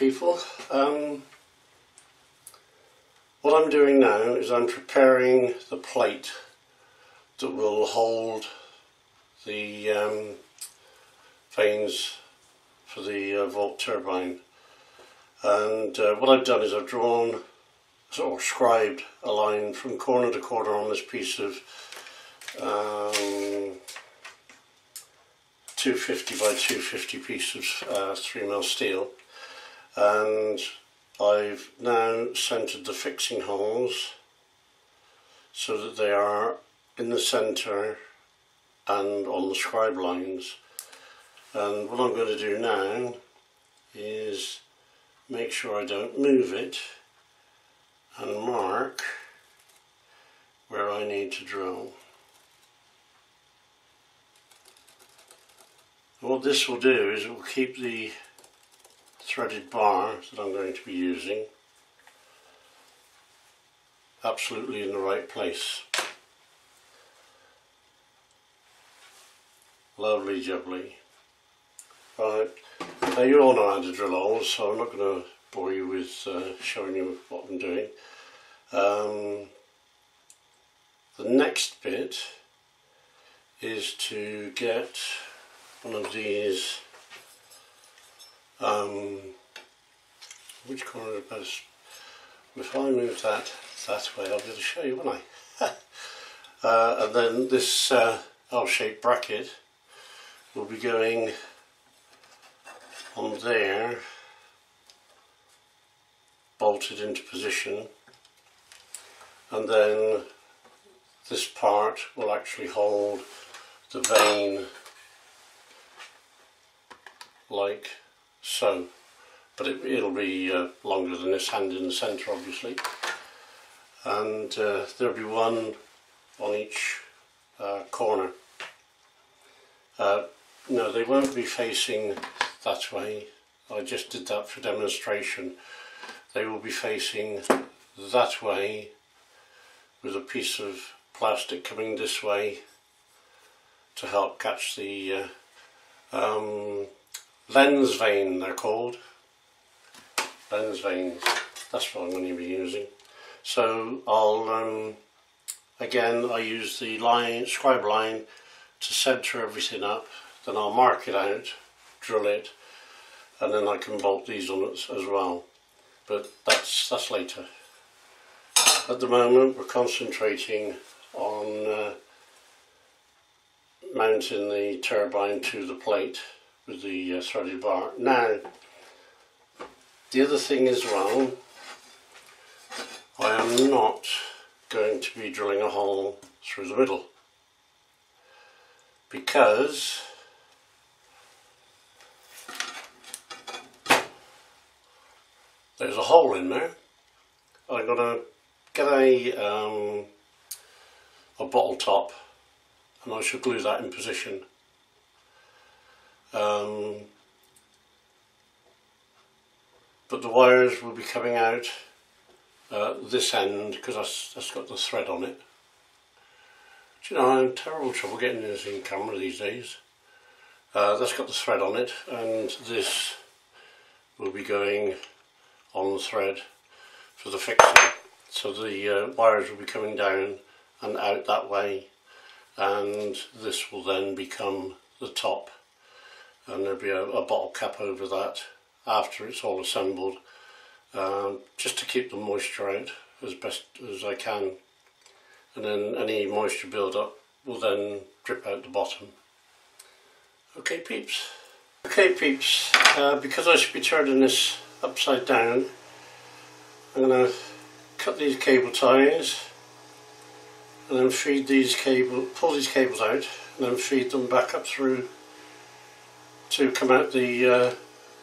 people. Um, what I'm doing now is I'm preparing the plate that will hold the um, vanes for the uh, VAWT turbine and uh, what I've done is I've drawn or scribed a line from corner to corner on this piece of um, 250 by 250 piece of uh, 3mm steel and I've now centered the fixing holes so that they are in the center and on the scribe lines and what I'm going to do now is make sure I don't move it and mark where I need to drill. what this will do is it will keep the threaded bar that I'm going to be using absolutely in the right place. Lovely jubbly. Right, now you all know how to drill holes so I'm not going to bore you with uh, showing you what I'm doing. Um, the next bit is to get one of these um, which corner is best if I move that that way I'll be able to show you won't I? Uh, and then this uh, L-shaped bracket will be going on there bolted into position. And then this part will actually hold the vane like so but it, will be uh, longer than this hand in the centre obviously. And uh, there'll be one on each uh, corner. Uh, no they won't be facing that way. I just did that for demonstration. They will be facing that way with a piece of plastic coming this way to help catch the uh, um, Lenz vane they're called. Lenz vanes that's what I'm going to be using. So I'll um, again I use the line scribe line to center everything up then I'll mark it out drill it and then I can bolt these on as well. But that's that's later. At the moment we're concentrating on uh, mounting the turbine to the plate with the uh, threaded bar. Now, the other thing as well, I am not going to be drilling a hole through the middle because there's a hole in there. I'm to get a, um, a bottle top and I shall glue that in position um, but the wires will be coming out uh, this end because that's, that's got the thread on it. Do you know, I'm in terrible trouble getting this in camera these days. Uh, that's got the thread on it and this will be going on the thread for the fixing. So the uh, wires will be coming down and out that way and this will then become the top and there'll be a, a bottle cap over that after it's all assembled um, just to keep the moisture out as best as I can and then any moisture build up will then drip out the bottom. Okay peeps. Okay peeps, uh, because I should be turning this upside down I'm going to cut these cable ties and then feed these cable, pull these cables out and then feed them back up through to come out the uh,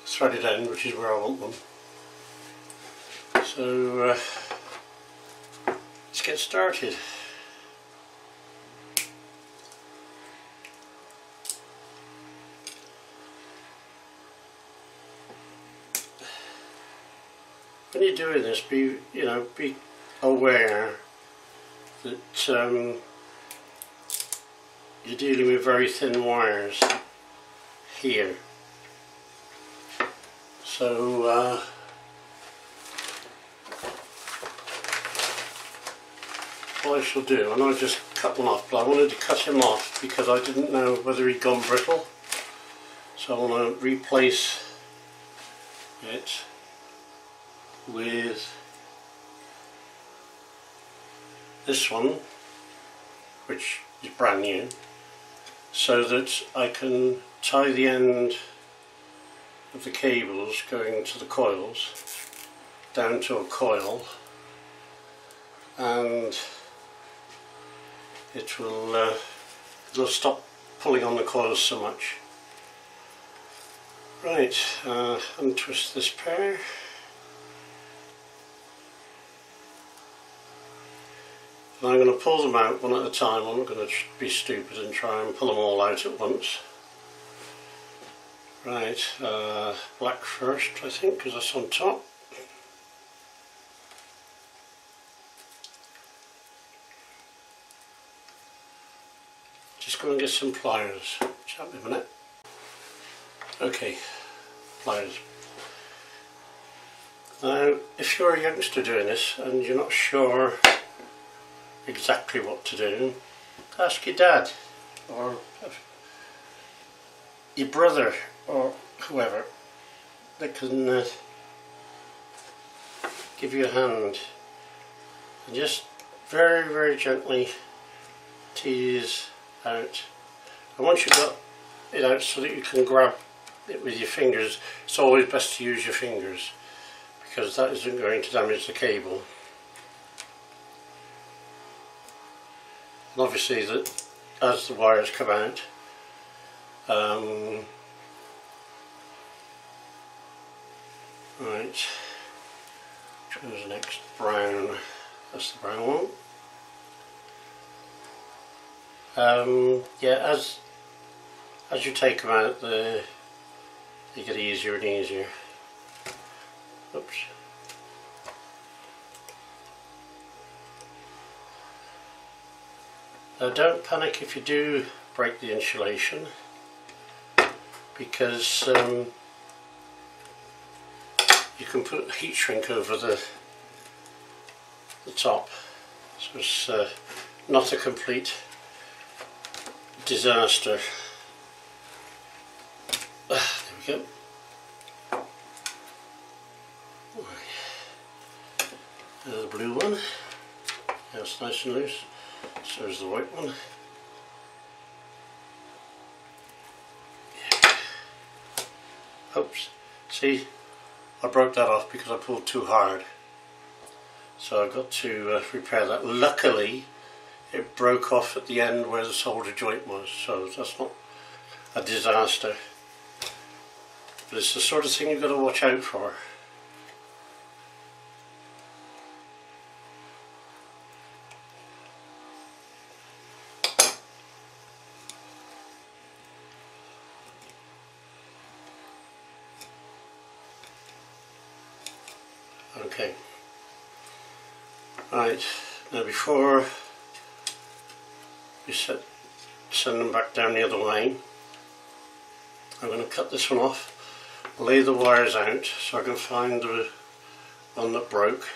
threaded end which is where I want them. So uh, let's get started. When you're doing this, be you know be aware that um, you're dealing with very thin wires here. So uh, what I shall do, and I'll just cut one off, but I wanted to cut him off because I didn't know whether he'd gone brittle. So I want to replace it with this one, which is brand new, so that I can tie the end of the cables going to the coils down to a coil and it will uh, it'll stop pulling on the coils so much. Right, uh, untwist this pair. And I'm going to pull them out one at a time, I'm not going to be stupid and try and pull them all out at once. Right, uh, black first I think because that's on top. Just go and get some pliers. Chat a minute. Okay, pliers. Now, if you're a youngster doing this and you're not sure exactly what to do, ask your dad or your brother or whoever that can uh, give you a hand. And just very very gently tease out. And once you've got it out so that you can grab it with your fingers it's always best to use your fingers because that isn't going to damage the cable. And obviously that as the wires come out um, right. Choose the next brown. That's the brown one. Um, yeah as as you take them out the they get easier and easier. Oops. Now don't panic if you do break the insulation because um, you can put heat shrink over the the top. So it's uh, not a complete disaster. Ah, there we go. There's the blue one. That's nice and loose. So there's the white one. Oops. See, I broke that off because I pulled too hard. So I've got to uh, repair that. Luckily, it broke off at the end where the solder joint was, so that's not a disaster. But it's the sort of thing you've got to watch out for. Okay. Right, now before you set, send them back down the other way, I'm going to cut this one off, lay the wires out so I can find the one that broke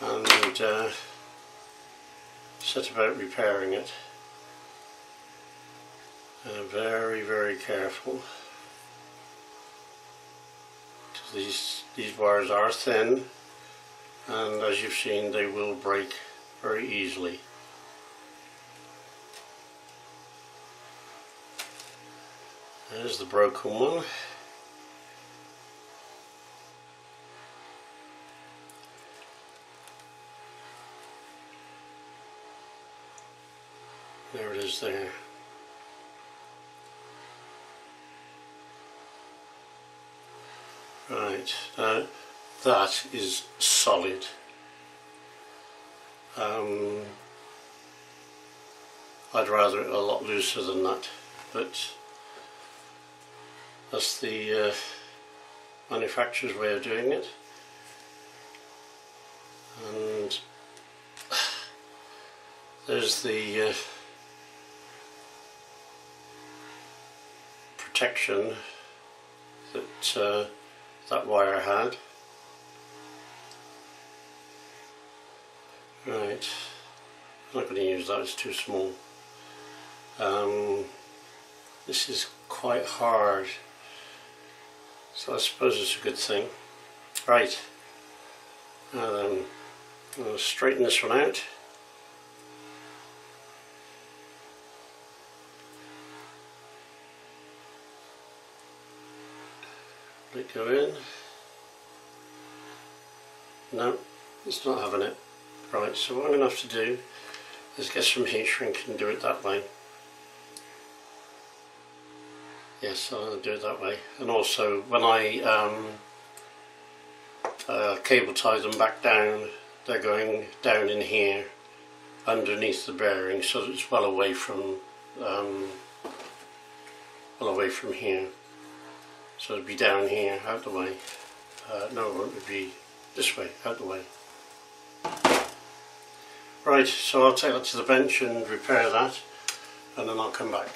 and uh, set about repairing it. Uh, very, very careful these these wires are thin and as you've seen they will break very easily. There's the broken one. There it is there Uh, that is solid. Um, I'd rather it a lot looser than that, but that's the uh, manufacturer's way of doing it. And there's the uh, protection that uh, that wire had. Right, I'm not going to use that, it's too small. Um, this is quite hard, so I suppose it's a good thing. Right, then, I'll straighten this one out. It go in. No, it's not having it. Right, so what I'm going to have to do is get some heat shrink and do it that way. Yes, I'll do it that way. And also, when I um, uh, cable tie them back down, they're going down in here underneath the bearing so it's well away from um, well away from here. So it'd be down here, out the way. Uh, no, it would be this way, out the way. Right, so I'll take that to the bench and repair that and then I'll come back.